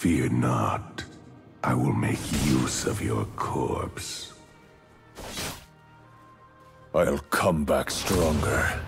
Fear not. I will make use of your corpse. I'll come back stronger.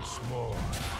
Once more.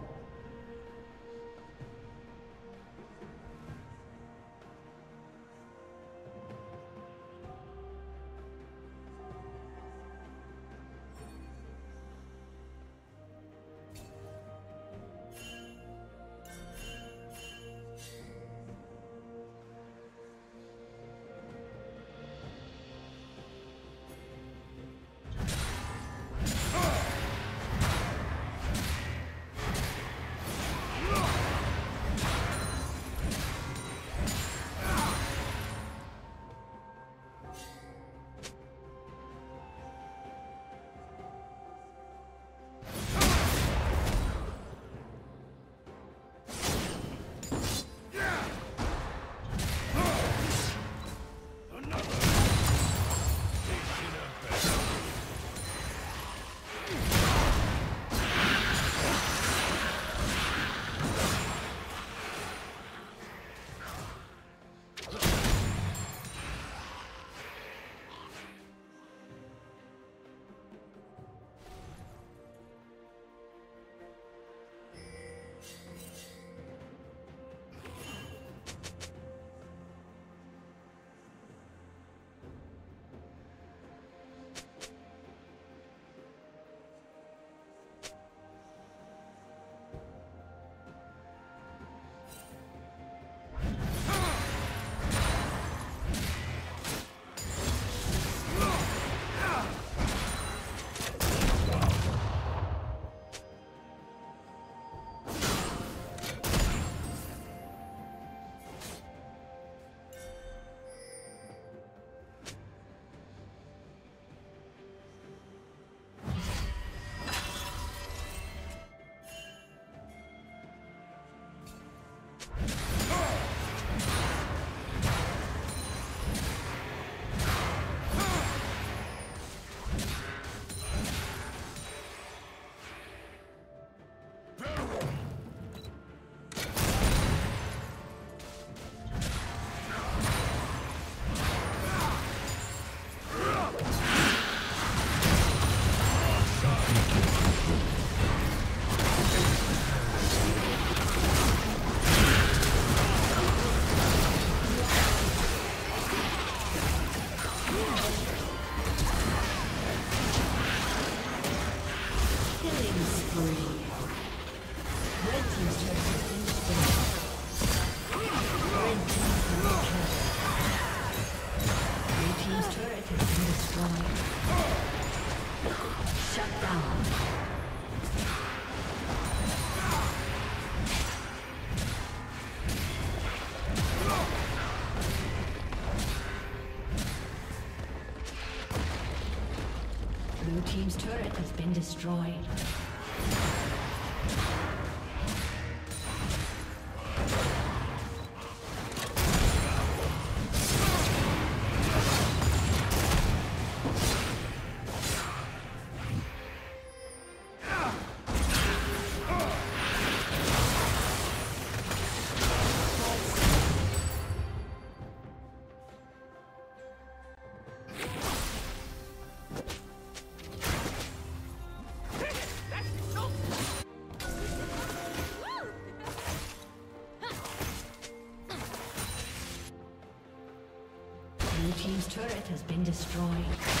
Destroyed.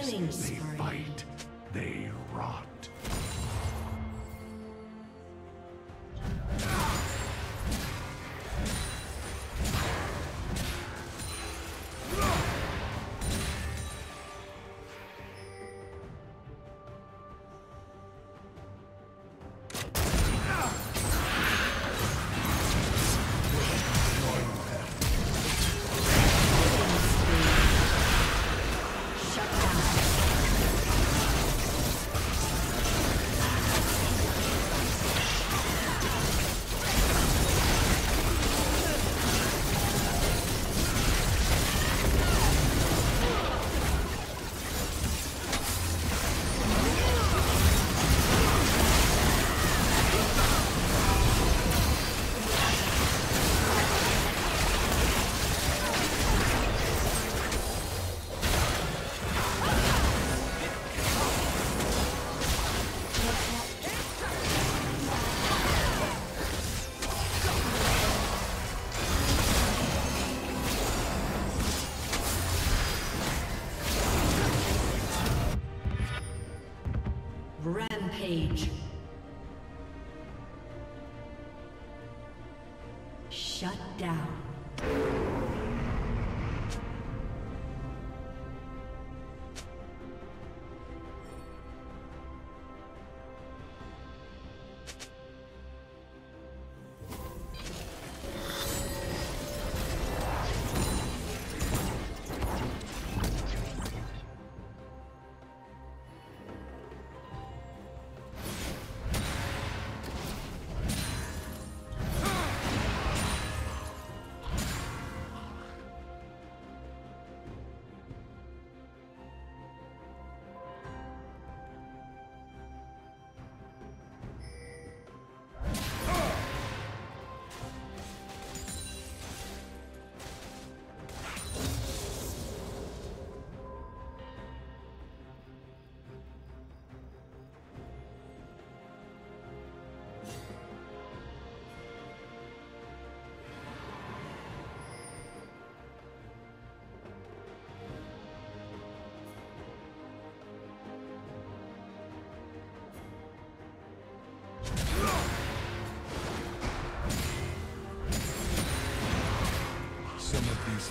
Killing Rampage.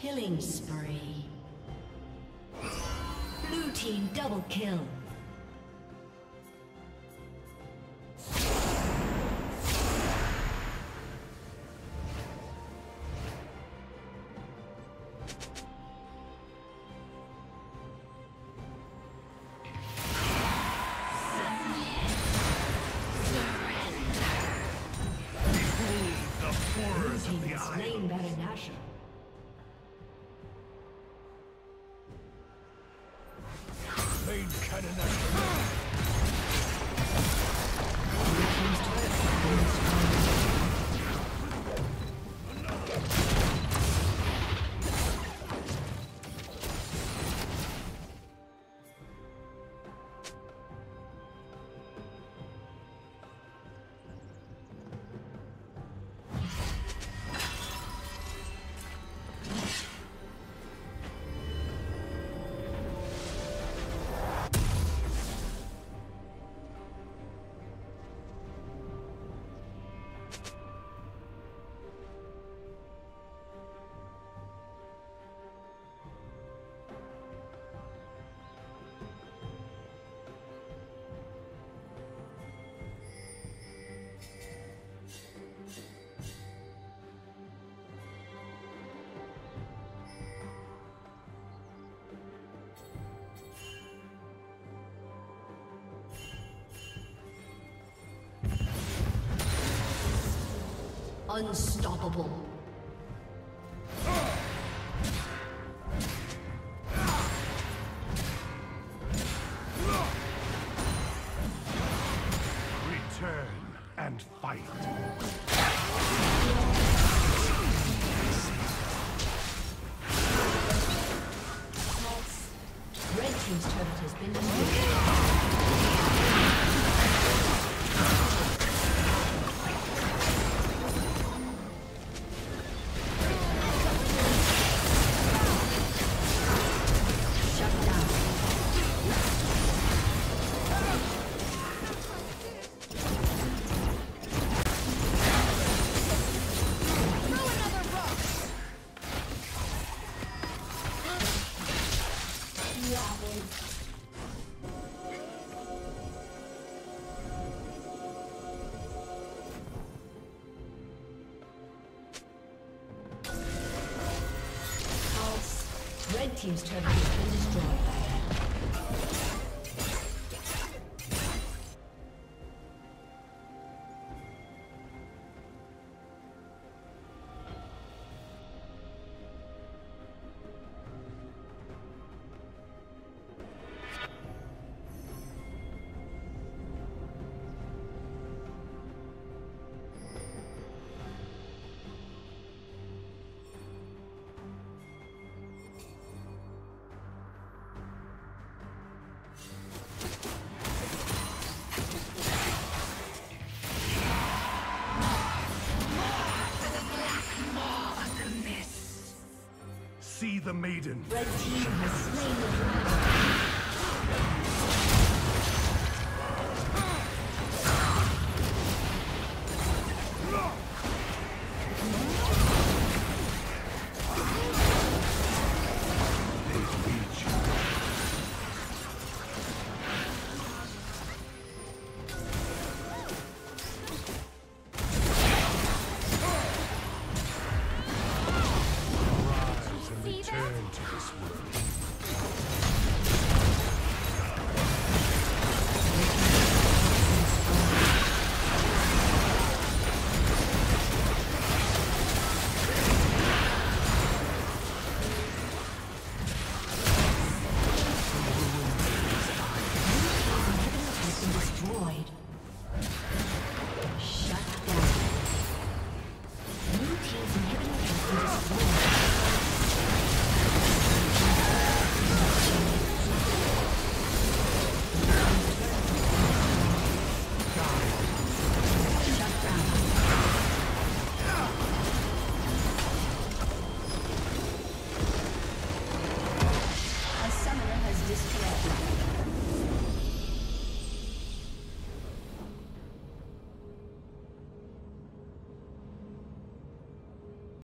Killing spree. Blue team double kill. Has slain Baron Nashor. Main cannon activate. Unstoppable. Team's turret the maiden. Red team has slain the dragon.